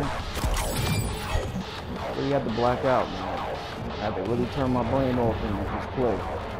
man. Where had the blackout, man. I had to really turn my brain off in this play.